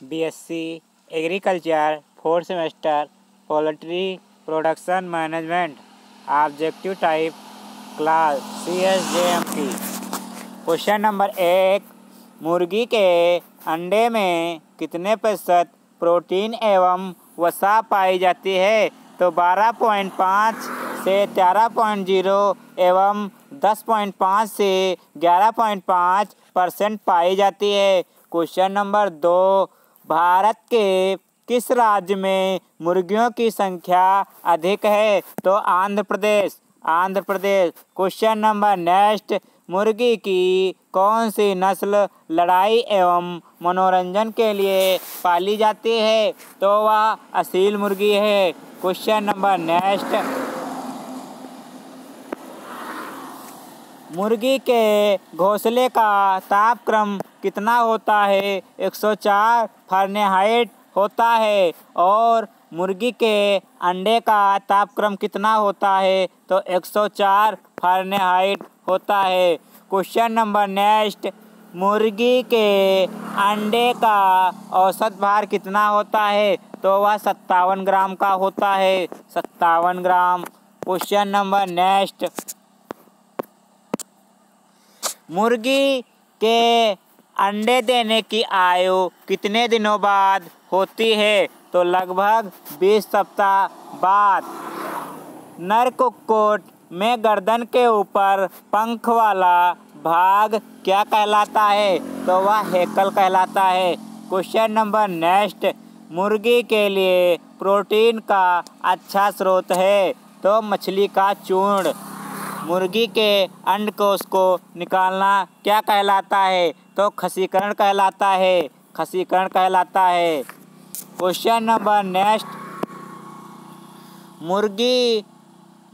BSc agriculture fourth semester poultry production management objective type class C S J M P question number एक, मुर्गी के अंडे में कितने प्रतिशत प्रोटीन एवं वसा पाई जाती है? तो बारह पॉइंट पाँच से तेरह पॉइंट ज़ीरो एवं दस पॉइंट पाँच से ग्यारह पॉइंट पाँच परसेंट पाई जाती है। क्वेश्चन नंबर दो भारत के किस राज्य में मुर्गियों की संख्या अधिक है? तो Andhra Pradesh. Andhra Pradesh question number next मुर्गी की कौन सी नस्ल लड़ाई एवं मनोरंजन के लिए पाली जाती है? तो वह असील मुर्गी है। क्वेश्चन नंबर नेक्स्ट मुर्गी के घोंसले का तापक्रम कितना होता है? 104 फारेनहाइट होता है। और मुर्गी के अंडे का तापक्रम कितना होता है? तो 104 फारेनहाइट होता है। क्वेश्चन नंबर नेक्स्ट मुर्गी के अंडे का औसत भार कितना होता है? तो वह सत्तावन ग्राम का होता है। सत्तावन ग्राम. क्वेश्चन नंबर नेक्स्ट मुर्गी के अंडे देने की आयु कितने दिनों बाद होती है? तो लगभग 20 सप्ताह बाद। नर कुक्कुट में गर्दन के ऊपर पंख वाला भाग क्या कहलाता है? तो वह हेकल कहलाता है। Question number next. मुर्गी के लिए प्रोटीन का अच्छा स्रोत है। तो मछली का चूर्ण। मुर्गी के अंड को निकालना क्या कहलाता है? तो खसीकरण कहलाता है। खसीकरण कहलाता है। क्वेश्चन नंबर नेक्स्ट मुर्गी,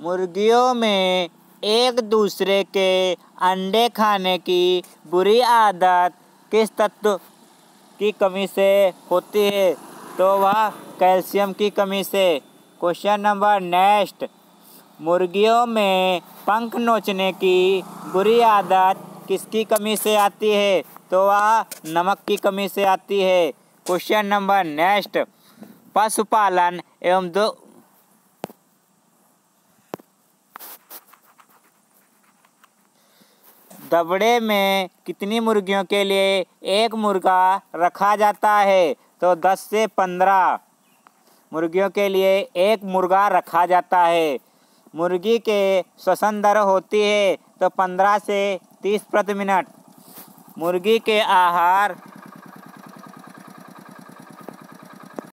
मुर्गियों में एक दूसरे के अंडे खाने की बुरी आदत किस तत्व की कमी से होती है? तो वह कैल्शियम की कमी से। क्वेश्चन नंबर नेक्स्ट मुर्गियों में पंख नोचने की बुरी आदत किसकी कमी से आती है? तो वह नमक की कमी से आती है। क्वेश्चन नंबर नेक्स्ट पशुपालन एवं दो दबड़े में कितनी मुर्गियों के लिए एक मुर्गा रखा जाता है? तो 10 से 15 मुर्गियों के लिए एक मुर्गा रखा जाता है। मुर्गी के श्वसन दर होती है तो 15 से 30 प्रति मिनट मुर्गी के आहार